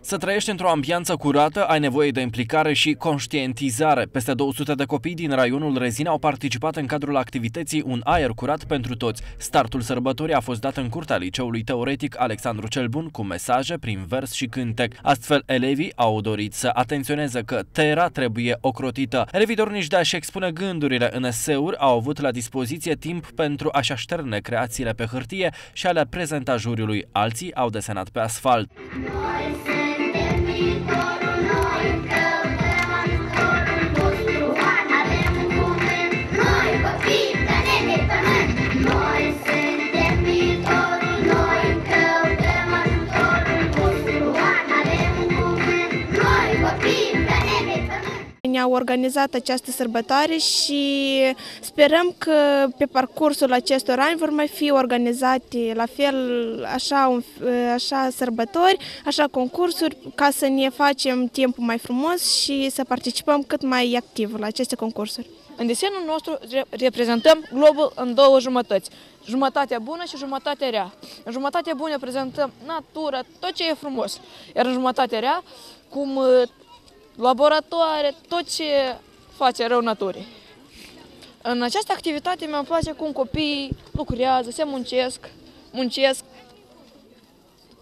Să trăiești într-o ambianță curată, ai nevoie de implicare și conștientizare. Peste 200 de copii din raionul Rezina au participat în cadrul activității Un aer curat pentru toți. Startul sărbătorii a fost dat în curtea liceului teoretic Alexandru cel Bun cu mesaje prin vers și cântec. Astfel, elevii au dorit să atenționeze că Terra trebuie ocrotită. Elevii dornici de a-și expune gândurile în eseuri au avut la dispoziție timp pentru a-și așterne creațiile pe hârtie și a le prezenta juriului. Alții au desenat pe asfalt. Ne-au organizat această sărbătoare și sperăm că pe parcursul acestor ani vor mai fi organizate la fel așa, așa sărbători, așa concursuri, ca să ne facem timpul mai frumos și să participăm cât mai activ la aceste concursuri. În desenul nostru reprezentăm globul în două jumătăți, jumătatea bună și jumătatea rea. În jumătatea bună prezentăm natura, tot ce e frumos, iar în jumătatea rea, cum laboratoare, tot ce face rău naturii. În această activitate mi-am place cum copiii lucrează, se muncesc, muncesc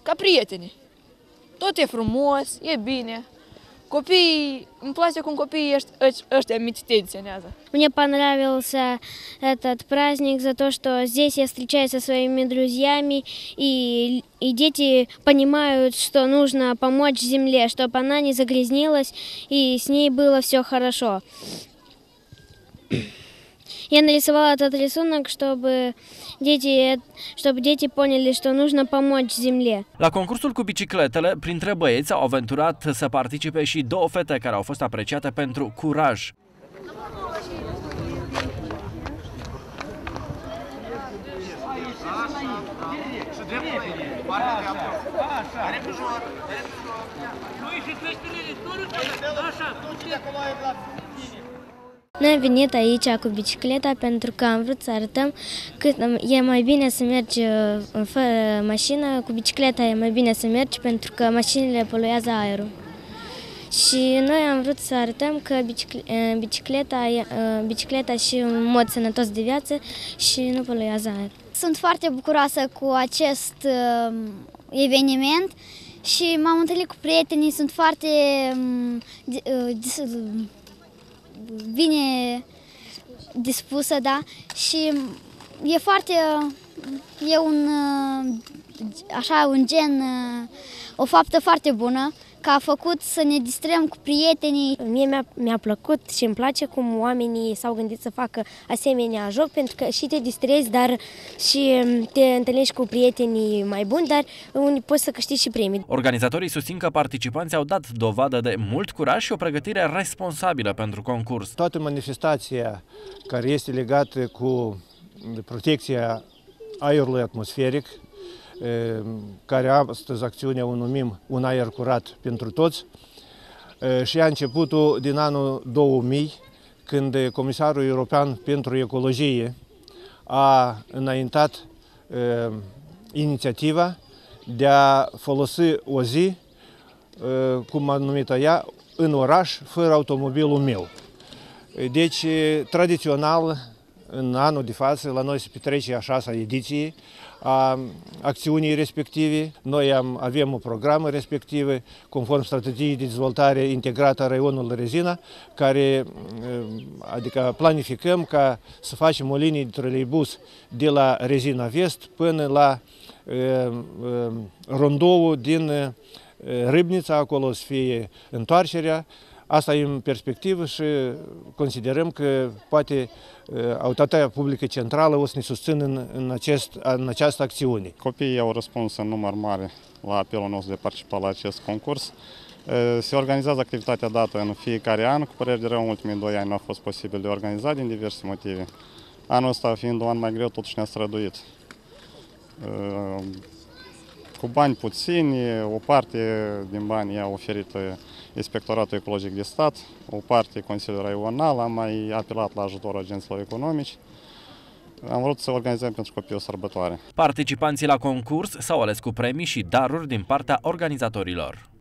ca prieteni. Tot e frumos, e bine. Копии, платье кун копии ăștia мечтенționează. Мне понравился этот праздник за то, что здесь я встречаюсь со своими друзьями, и, и дети понимают, что нужно помочь земле, чтобы она не загрязнилась, и с ней было все хорошо. Я нарисовала этот рисунок, чтобы дети, чтобы дети поняли, что нужно помочь земле. La concursul cu bicicletele, printre băieți au aventurat să participe și două fete care au fost apreciate pentru curaj. Așa, noi am venit aici cu bicicleta pentru că am vrut să arătăm că e mai bine să mergi uh, fără mașină, cu bicicleta e mai bine să mergi pentru că mașinile poluează aerul. Și noi am vrut să arătăm că uh, bicicleta, uh, bicicleta și un mod sănătos de viață și nu poluează aerul. Sunt foarte bucuroasă cu acest eveniment și m-am întâlnit cu prietenii, sunt foarte um, bine dispusă, da, și e foarte, e un, așa, un gen, o faptă foarte bună că a făcut să ne distrăm cu prietenii. Mie mi-a, mi plăcut și îmi place cum oamenii s-au gândit să facă asemenea joc, pentru că și te distrezi, dar și te întâlnești cu prietenii mai buni, dar unii poți să câștigi și premii. Organizatorii susțin că participanții au dat dovadă de mult curaj și o pregătire responsabilă pentru concurs. Toată manifestația care este legată cu protecția aerului atmosferic, care astăzi acțiunea o numim Un aer curat pentru toți. Și a începutul din anul 2000, când Comisarul European pentru Ecologie a înaintat inițiativa de a folosi o zi, cum a numit ea, în oraș, fără automobilul meu. Deci, tradițional, în anul de față, la noi se petrece a șasea ediție a acțiunii respective. Noi am, avem o programă respectivă, conform strategiei de dezvoltare integrată a raionului Rezina, care, adică planificăm ca să facem o linie de troleibus de la Rezina Vest până la rondouă din Râbnița, acolo să fie întoarcerea, Asta e în perspectivă și considerăm că poate uh, autoritatea publică centrală o să ne susțină în, în, acest, în această acțiune. Copiii au răspuns în număr mare la apelul nostru de participa la acest concurs. Uh, se organizează activitatea dată în fiecare an, cu părere de rău, în ultimii doi ani nu a fost posibil de organizat din diverse motive. Anul ăsta fiind un an mai greu, totuși ne-a străduit. Uh, cu bani puțini, o parte din bani i-a oferit Inspectoratul Ecologic de Stat, o parte Consiliul Raional, am mai apelat la ajutorul agenților economici. Am vrut să organizăm pentru copii o sărbătoare. Participanții la concurs s-au ales cu premii și daruri din partea organizatorilor.